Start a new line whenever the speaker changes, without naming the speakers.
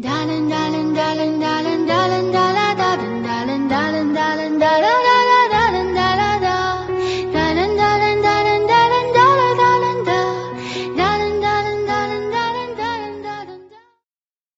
Darling, darling, darling, darling,